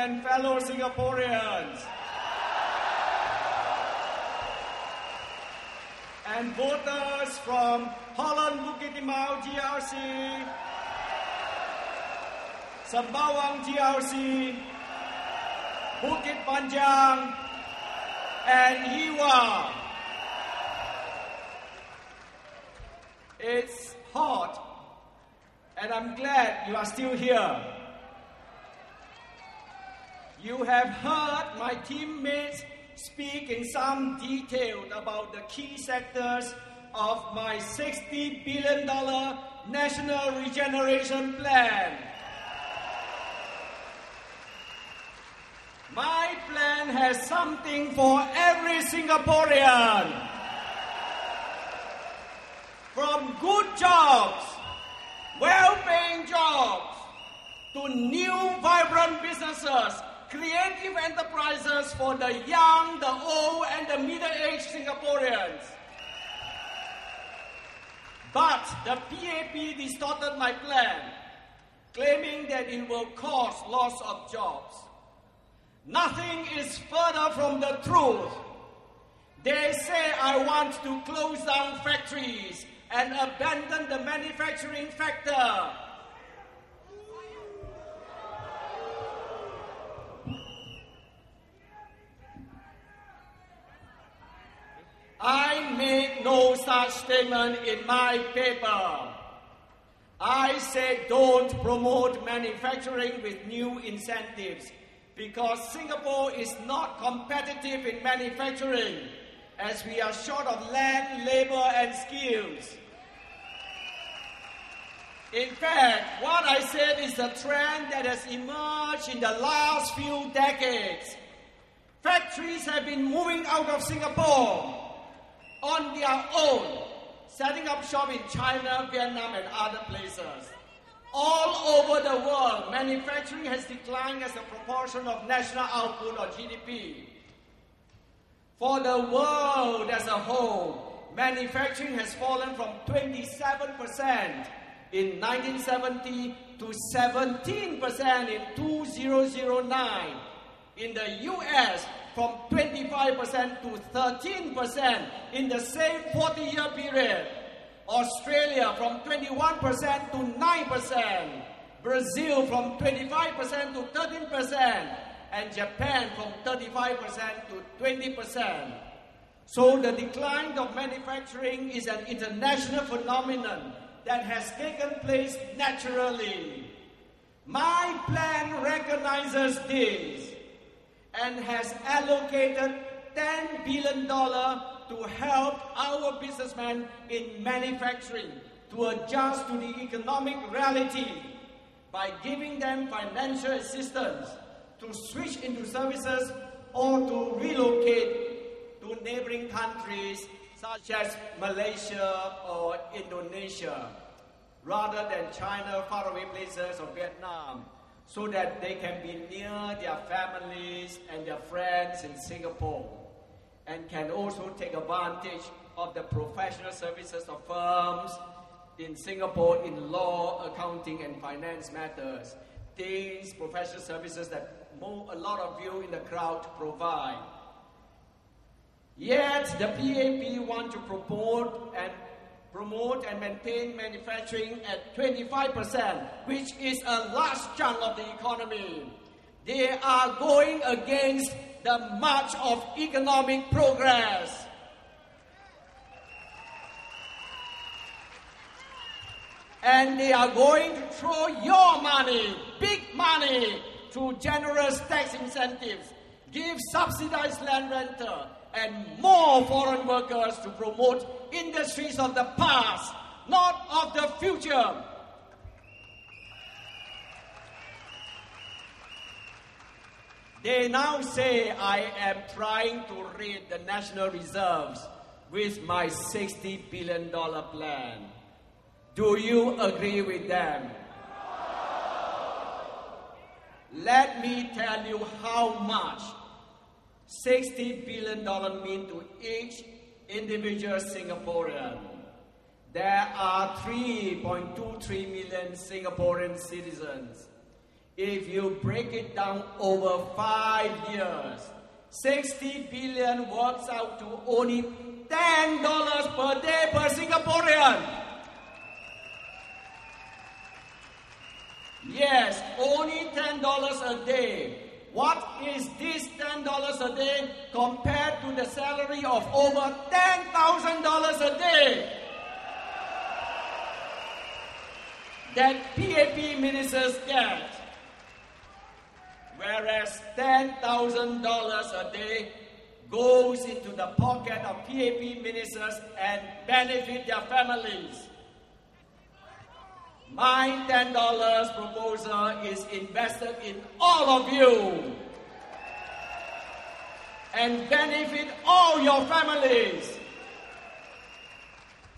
and fellow Singaporeans. and voters from Holland Bukit Timah GRC, Sembawang GRC, Bukit Panjang, and Yuhua. It's hot, and I'm glad you are still here. You have heard my teammates speak in some detail about the key sectors of my $60 billion National Regeneration Plan. My plan has something for every Singaporean. From good jobs, well paying jobs, to new vibrant businesses creative enterprises for the young, the old, and the middle-aged Singaporeans. But the PAP distorted my plan, claiming that it will cause loss of jobs. Nothing is further from the truth. They say I want to close down factories and abandon the manufacturing sector. Statement in my paper. I said don't promote manufacturing with new incentives because Singapore is not competitive in manufacturing as we are short of land, labor, and skills. In fact, what I said is a trend that has emerged in the last few decades. Factories have been moving out of Singapore on their own, setting up shop in China, Vietnam, and other places. All over the world, manufacturing has declined as a proportion of national output or GDP. For the world as a whole, manufacturing has fallen from 27% in 1970 to 17% in 2009. In the US, from 25% to 13% in the same 40 year period. Australia from 21% to 9%. Brazil from 25% to 13%. And Japan from 35% to 20%. So the decline of manufacturing is an international phenomenon that has taken place naturally. My plan recognizes this and has allocated $10 billion to help our businessmen in manufacturing to adjust to the economic reality by giving them financial assistance to switch into services or to relocate to neighboring countries such as Malaysia or Indonesia rather than China, faraway places, or Vietnam so that they can be near their families and their friends in Singapore and can also take advantage of the professional services of firms in Singapore in law, accounting, and finance matters. These professional services that a lot of you in the crowd provide. Yet the PAP want to promote and promote and maintain manufacturing at 25%, which is a large chunk of the economy. They are going against the march of economic progress. And they are going to throw your money, big money, to generous tax incentives, give subsidized land rental, and more foreign workers to promote industries of the past, not of the future. They now say I am trying to raid the national reserves with my $60 billion plan. Do you agree with them? Let me tell you how much $60 billion mean to each individual Singaporean. There are 3.23 million Singaporean citizens. If you break it down over five years, 60 billion works out to only $10 per day per Singaporean. Yes, only $10 a day. What is this $10 a day compared to the salary of over $10,000 a day? That PAP ministers get. Whereas $10,000 a day goes into the pocket of PAP ministers and benefit their families. My $10 proposal is invested in all of you and benefit all your families.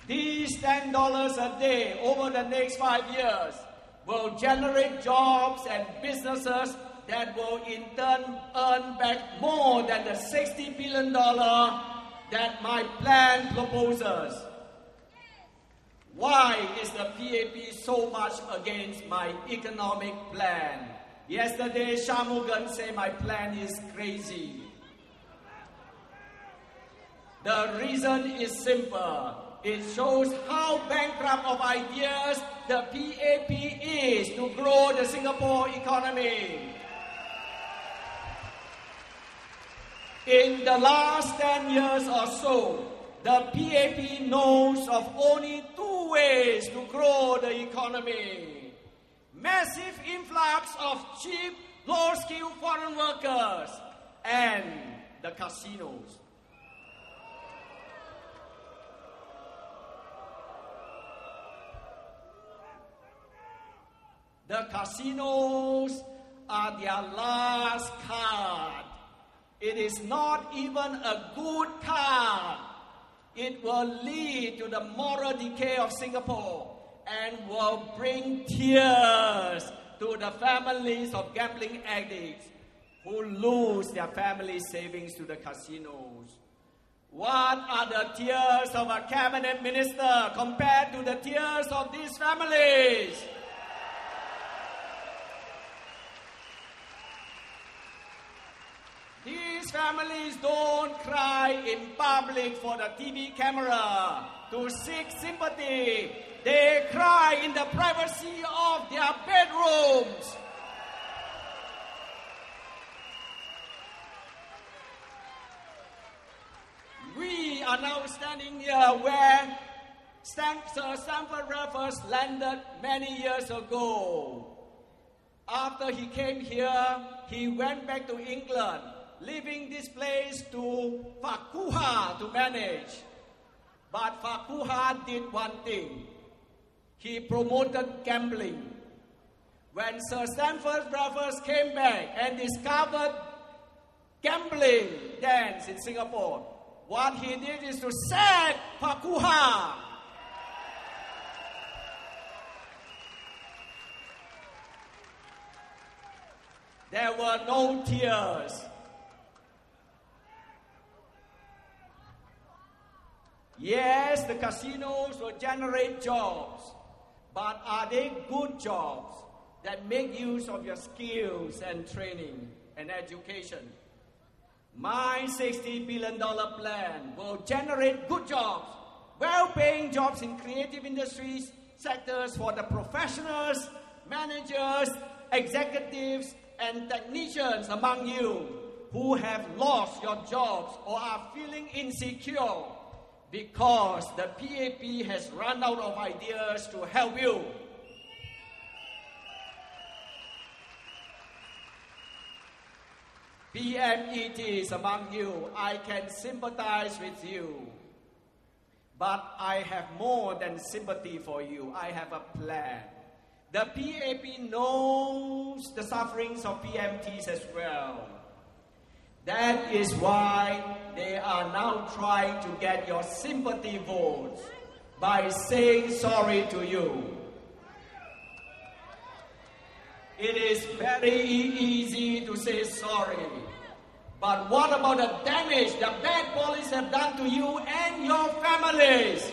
These $10 a day over the next five years will generate jobs and businesses that will in turn earn back more than the $60 billion that my plan proposes. Why is the PAP so much against my economic plan? Yesterday, Shanmugam said my plan is crazy. The reason is simple. It shows how bankrupt of ideas the PAP is to grow the Singapore economy. In the last 10 years or so, the PAP knows of only ways to grow the economy. Massive influx of cheap, low-skilled foreign workers and the casinos. The casinos are their last card. It is not even a good card it will lead to the moral decay of Singapore and will bring tears to the families of gambling addicts who lose their family savings to the casinos. What are the tears of a cabinet minister compared to the tears of these families? These families don't cry in public for the TV camera to seek sympathy. They cry in the privacy of their bedrooms. We are now standing here where Sir Stamford Raffles landed many years ago. After he came here, he went back to England leaving this place to Farquhar to manage. But Farquhar did one thing. He promoted gambling. When Sir Stamford Raffles came back and discovered gambling dens in Singapore, what he did is to sack Farquhar. There were no tears. Yes, the casinos will generate jobs, but are they good jobs that make use of your skills and training and education? My $60 billion plan will generate good jobs, well paying jobs in creative industries, sectors for the professionals, managers, executives, and technicians among you who have lost your jobs or are feeling insecure because the PAP has run out of ideas to help you. PMETs among you, I can sympathize with you. But I have more than sympathy for you. I have a plan. The PAP knows the sufferings of PMTs as well. That is why they are now trying to get your sympathy votes by saying sorry to you. It is very easy to say sorry. But what about the damage the bad police have done to you and your families?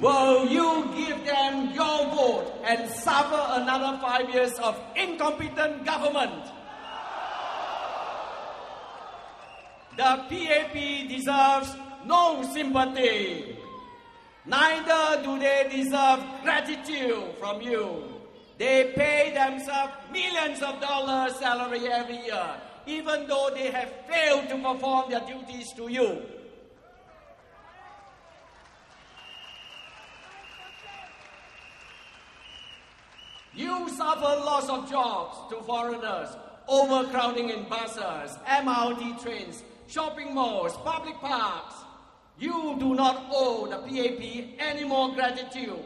Will you give them your vote and suffer another five years of incompetent government? The PAP deserves no sympathy. Neither do they deserve gratitude from you. They pay themselves millions of dollars salary every year, even though they have failed to perform their duties to you. You suffer loss of jobs to foreigners, overcrowding in buses, MRT trains, shopping malls, public parks. You do not owe the PAP any more gratitude.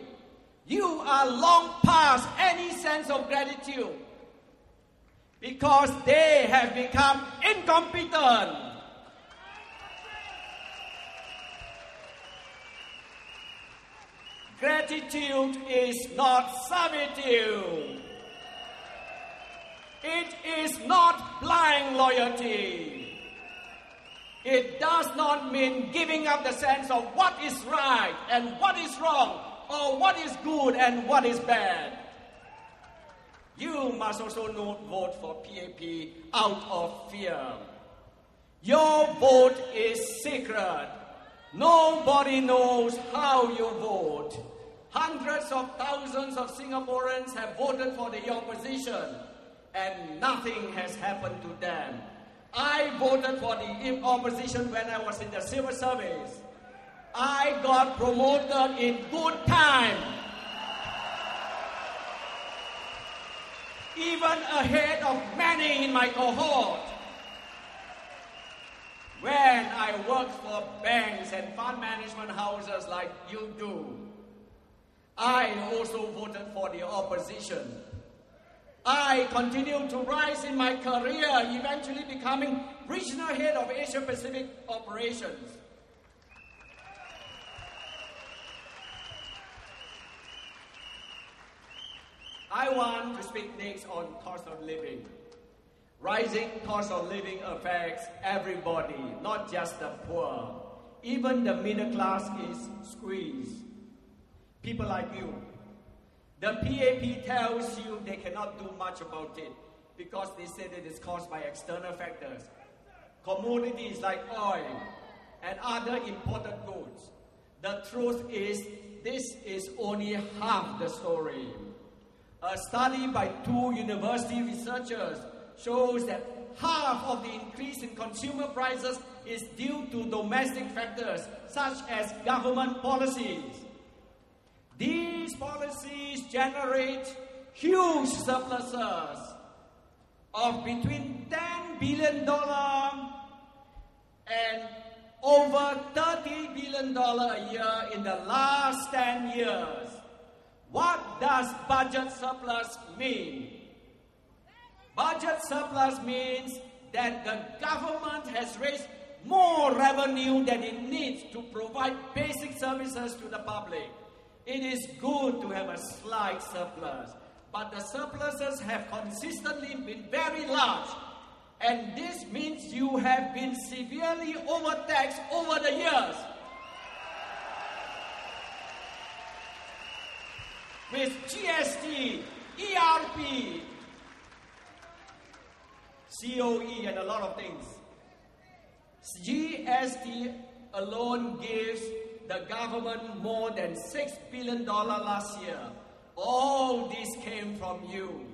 You are long past any sense of gratitude because they have become incompetent. Gratitude is not servitude. It is not blind loyalty. It does not mean giving up the sense of what is right and what is wrong, or what is good and what is bad. You must also not vote for PAP out of fear. Your vote is secret. Nobody knows how you vote. Hundreds of thousands of Singaporeans have voted for the opposition and nothing has happened to them. I voted for the opposition when I was in the civil service. I got promoted in good time. Even ahead of many in my cohort. When I worked for banks and fund management houses like you do, I also voted for the opposition. I continued to rise in my career, eventually becoming regional head of Asia Pacific operations. I want to speak next on cost of living. Rising cost of living affects everybody, not just the poor. Even the middle class is squeezed. People like you. The PAP tells you they cannot do much about it because they said it is caused by external factors. Commodities like oil and other imported goods. The truth is, this is only half the story. A study by two university researchers shows that half of the increase in consumer prices is due to domestic factors such as government policies. These policies generate huge surpluses of between $10 billion and over $30 billion a year in the last 10 years. What does budget surplus mean? Budget surplus means that the government has raised more revenue than it needs to provide basic services to the public. It is good to have a slight surplus, but the surpluses have consistently been very large. And this means you have been severely overtaxed over the years. With GST, ERP, COE, and a lot of things. GST alone gives the government more than $6 billion last year. All this came from you.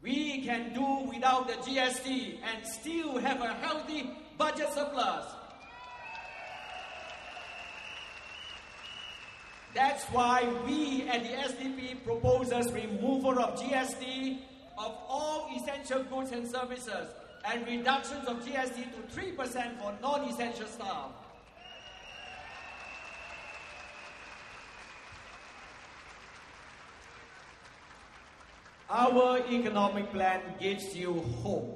We can do without the GST and still have a healthy budget surplus. That's why we at the SDP proposes removal of GST of all essential goods and services and reductions of GST to 3% for non-essential staff. Our economic plan gives you hope.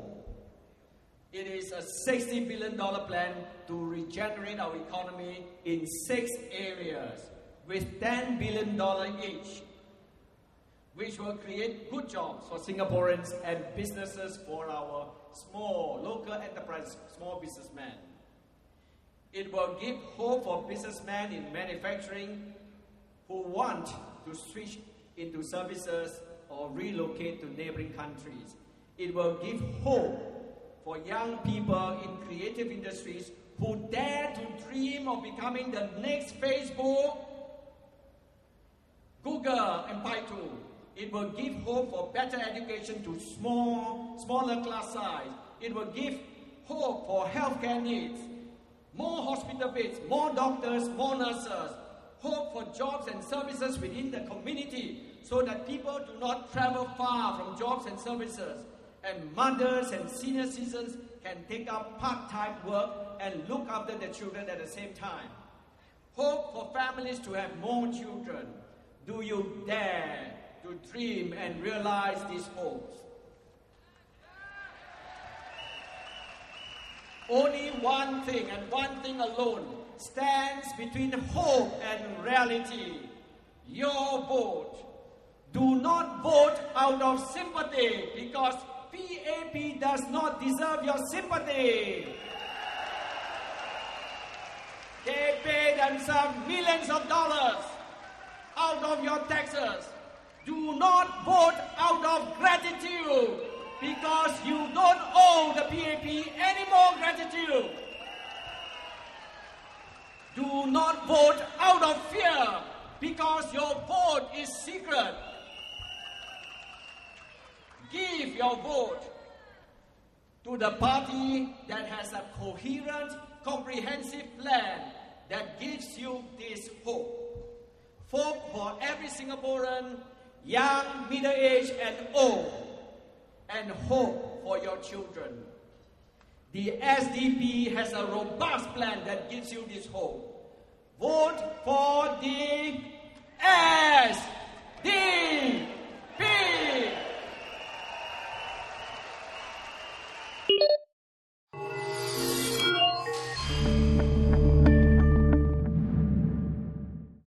It is a $60 billion plan to regenerate our economy in six areas with $10 billion each, which will create good jobs for Singaporeans and businesses for our small local enterprise, small businessmen. It will give hope for businessmen in manufacturing, who want to switch into services or relocate to neighboring countries. It will give hope for young people in creative industries who dare to dream of becoming the next Facebook, Google, and Baidu. It will give hope for better education to small, smaller class size. It will give hope for healthcare needs, more hospital beds, more doctors, more nurses, hope for jobs and services within the community so that people do not travel far from jobs and services. And mothers and senior citizens can take up part time work and look after their children at the same time. Hope for families to have more children. Do you dare to dream and realize these hopes? Only one thing and one thing alone stands between hope and reality your vote. Do not vote out of sympathy because PAP does not deserve your sympathy. They pay themselves millions of dollars out of your taxes. Do not vote out of gratitude because you don't owe the PAP any more gratitude. Do not vote out of fear because your vote is secret give your vote to the party that has a coherent, comprehensive plan that gives you this hope. Hope for every Singaporean, young, middle aged, and old, and hope for your children. The SDP has a robust plan that gives you this hope. Vote for the SDP!